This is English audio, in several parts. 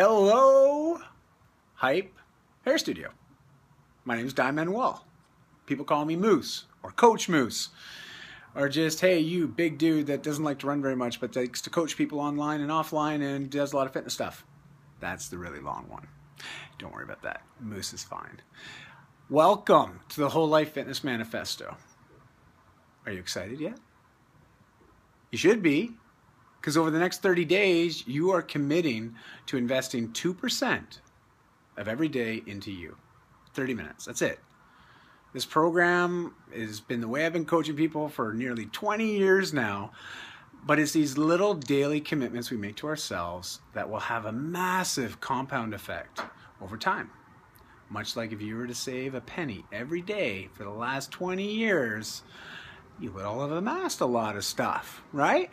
Hello, Hype Hair Studio. My name is Dai Manuel. People call me Moose or Coach Moose. Or just, hey, you big dude that doesn't like to run very much but likes to coach people online and offline and does a lot of fitness stuff. That's the really long one. Don't worry about that. Moose is fine. Welcome to the Whole Life Fitness Manifesto. Are you excited yet? You should be, because over the next 30 days, you are committing to investing 2% of every day into you. 30 minutes, that's it. This program has been the way I've been coaching people for nearly 20 years now, but it's these little daily commitments we make to ourselves that will have a massive compound effect over time. Much like if you were to save a penny every day for the last 20 years, you would all have amassed a lot of stuff, right?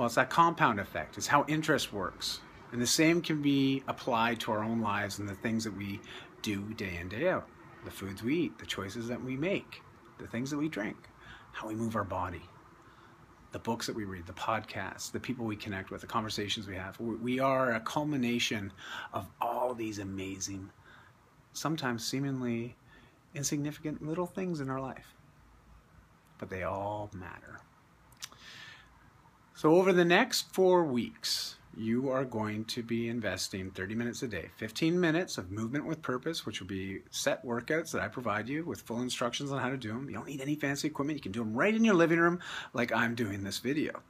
Well, it's that compound effect. It's how interest works. And the same can be applied to our own lives and the things that we do day in, day out. The foods we eat, the choices that we make, the things that we drink, how we move our body, the books that we read, the podcasts, the people we connect with, the conversations we have. We are a culmination of all these amazing, sometimes seemingly insignificant little things in our life. But they all matter. So, over the next four weeks, you are going to be investing 30 minutes a day, 15 minutes of movement with purpose, which will be set workouts that I provide you with full instructions on how to do them. You don't need any fancy equipment. You can do them right in your living room, like I'm doing this video.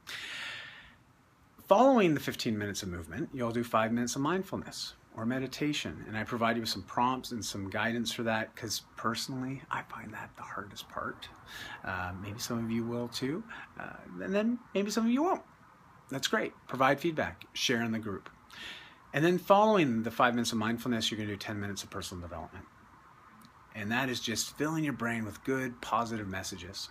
Following the 15 minutes of movement, you'll do five minutes of mindfulness or meditation. And I provide you with some prompts and some guidance for that because personally, I find that the hardest part. Uh, maybe some of you will too. Uh, and then maybe some of you won't. That's great. Provide feedback, share in the group. And then following the five minutes of mindfulness, you're going to do 10 minutes of personal development. And that is just filling your brain with good, positive messages.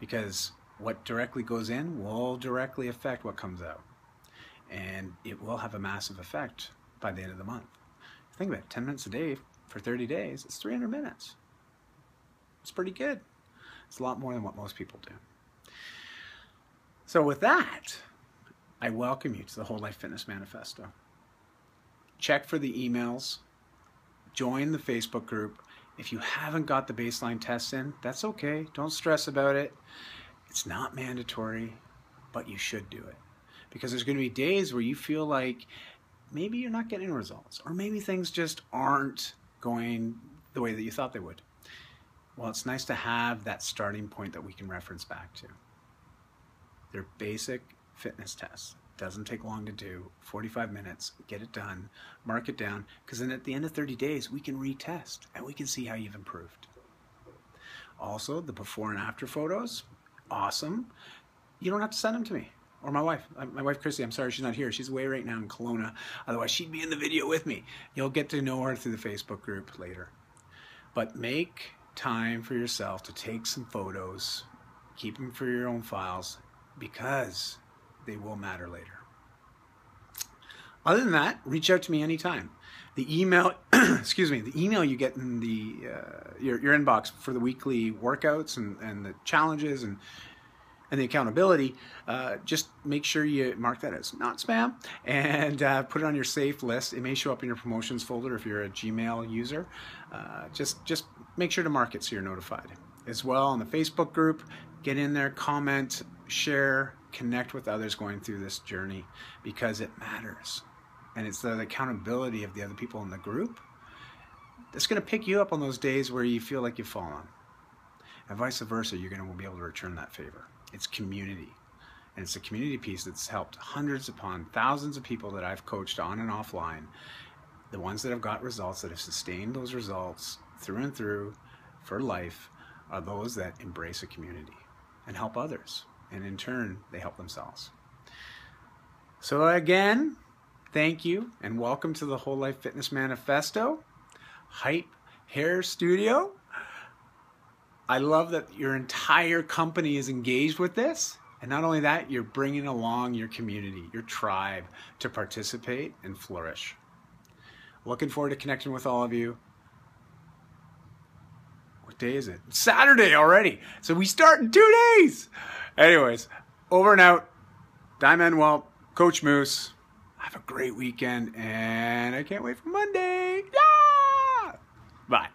Because what directly goes in will directly affect what comes out. And it will have a massive effect by the end of the month. Think about it 10 minutes a day for 30 days, it's 300 minutes. It's pretty good. It's a lot more than what most people do. So, with that, I welcome you to the Whole Life Fitness Manifesto. Check for the emails, join the Facebook group. If you haven't got the baseline tests in, that's okay. Don't stress about it. It's not mandatory, but you should do it. Because there's going to be days where you feel like maybe you're not getting results, or maybe things just aren't going the way that you thought they would. Well, it's nice to have that starting point that we can reference back to. They're basic fitness tests. Doesn't take long to do. 45 minutes, get it done, mark it down, because then at the end of 30 days, we can retest and we can see how you've improved. Also, the before and after photos, awesome. You don't have to send them to me or my wife. Uh, my wife, Chrissy, I'm sorry she's not here. She's away right now in Kelowna. Otherwise, she'd be in the video with me. You'll get to know her through the Facebook group later. But make time for yourself to take some photos, keep them for your own files, because they will matter later. Other than that, reach out to me anytime. The email, excuse me, the email you get in the uh, your, your inbox for the weekly workouts and, and the challenges and and the accountability, uh, just make sure you mark that as not spam and uh, put it on your safe list. It may show up in your promotions folder if you're a Gmail user. Uh, just just make sure to mark it so you're notified. As well on the Facebook group, get in there, comment, share, connect with others going through this journey because it matters. And it's the accountability of the other people in the group that's going to pick you up on those days where you feel like you've fallen. And vice versa, you're going to be able to return that favor. It's community. And it's a community piece that's helped hundreds upon thousands of people that I've coached on and offline. The ones that have got results, that have sustained those results through and through for life, are those that embrace a community and help others and in turn, they help themselves. So, again, thank you and welcome to the Whole Life Fitness Manifesto, Hype Hair Studio. I love that your entire company is engaged with this. And not only that, you're bringing along your community, your tribe to participate and flourish. Looking forward to connecting with all of you. What day is it? Saturday already. So we start in two days. Anyways, over and out. Diamond Manuel, Coach Moose, Have a great weekend, and I can't wait for Monday. Yeah!